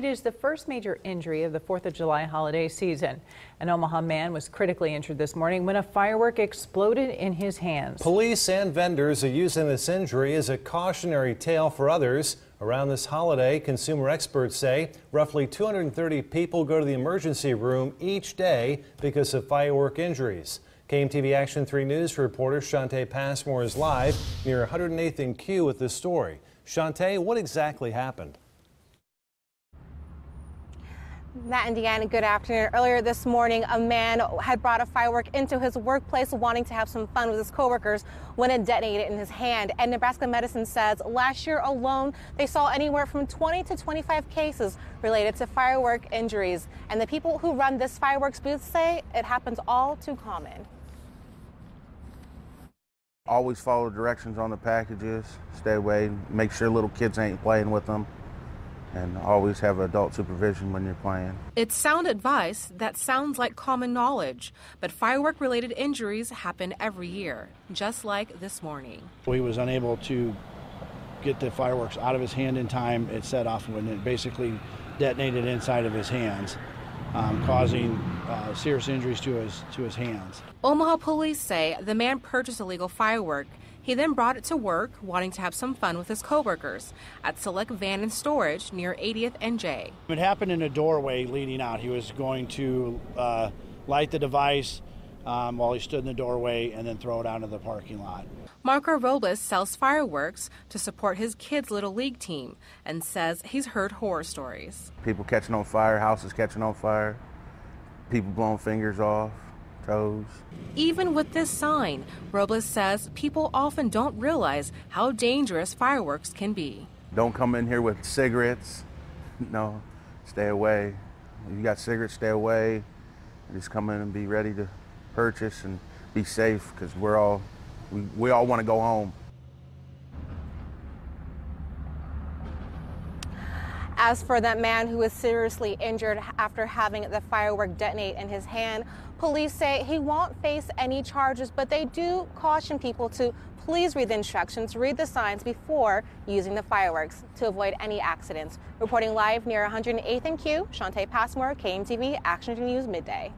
It is the first major injury of the 4th of July holiday season. An Omaha man was critically injured this morning when a firework exploded in his hands. Police and vendors are using this injury as a cautionary tale for others. Around this holiday, consumer experts say roughly 230 people go to the emergency room each day because of firework injuries. KMTV Action 3 News reporter Shantae Passmore is live near 108th and Q with this story. Shantae, what exactly happened? Matt and Deanna, good afternoon. Earlier this morning, a man had brought a firework into his workplace wanting to have some fun with his coworkers when it detonated in his hand. And Nebraska Medicine says last year alone, they saw anywhere from 20 to 25 cases related to firework injuries. And the people who run this fireworks booth say it happens all too common. Always follow directions on the packages, stay away, make sure little kids ain't playing with them and always have adult supervision when you're playing. It's sound advice that sounds like common knowledge, but firework related injuries happen every year, just like this morning. He was unable to get the fireworks out of his hand in time. It set off when it basically detonated inside of his hands. Um, causing uh, serious injuries to his to his hands. Omaha police say the man purchased illegal firework he then brought it to work, wanting to have some fun with his coworkers at Select Van and Storage near 80th and J. It happened in a doorway leading out. He was going to uh, light the device um, while he stood in the doorway and then throw it out into the parking lot. Marco Robles sells fireworks to support his kids' little league team and says he's heard horror stories. People catching on fire, houses catching on fire, people blowing fingers off Even with this sign, Robles says people often don't realize how dangerous fireworks can be. Don't come in here with cigarettes. No, stay away. If you got cigarettes, stay away. Just come in and be ready to purchase and be safe because we're all we, we all want to go home. As for that man who was seriously injured after having the firework detonate in his hand, police say he won't face any charges, but they do caution people to please read the instructions, read the signs before using the fireworks to avoid any accidents. Reporting live near 108th and Q, Shantae Passmore, KMTV Action News Midday.